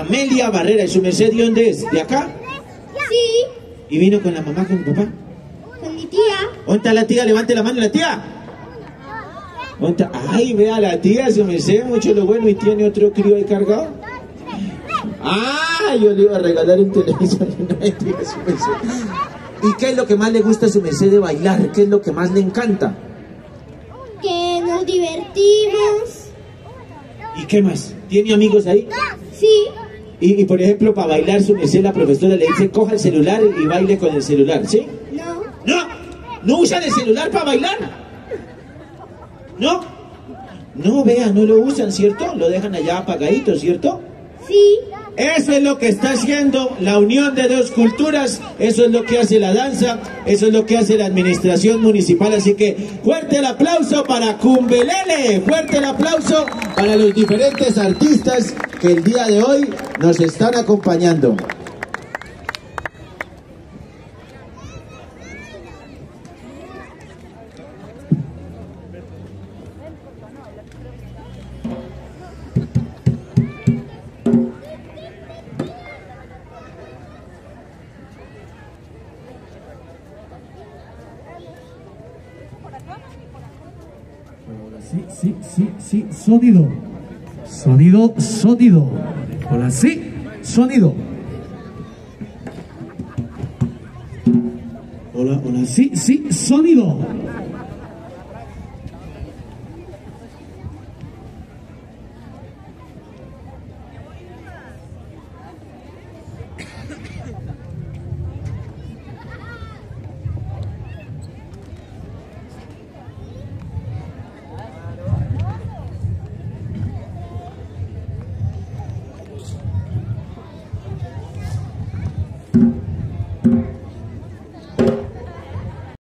Amelia Barrera. ¿Y su merced de dónde es? ¿De acá? Sí, ¿Y vino con la mamá, con el papá? con mi tía. ¿Dónde está la tía? Levante la mano la tía. ¿Dónde está? Ay, vea la tía, su merced, mucho lo bueno y tiene otro crío ahí cargado. Ah, yo le iba a regalar un televisor. No, mentira, su merced. ¿Y qué es lo que más le gusta a su merced de bailar? ¿Qué es lo que más le encanta? Que nos divertimos. ¿Y qué más? ¿Tiene amigos ahí? Sí, Y, y, por ejemplo, para bailar su merced, la profesora le dice, coja el celular y baile con el celular, ¿sí? no, No, no usan el celular para bailar. No, no, vea, no lo usan, ¿cierto? Lo dejan allá apagadito, ¿cierto? sí, Eso es lo que está haciendo la unión de dos culturas, eso es lo que hace la danza, eso es lo que hace la administración municipal, así que fuerte el aplauso para Cumbelele, fuerte el aplauso para los diferentes artistas que el día de hoy nos están acompañando. Sí, sí, sí, sí, sonido. Sonido, sonido. Ahora sí, sonido. Hola, hola, sí, sí, sonido.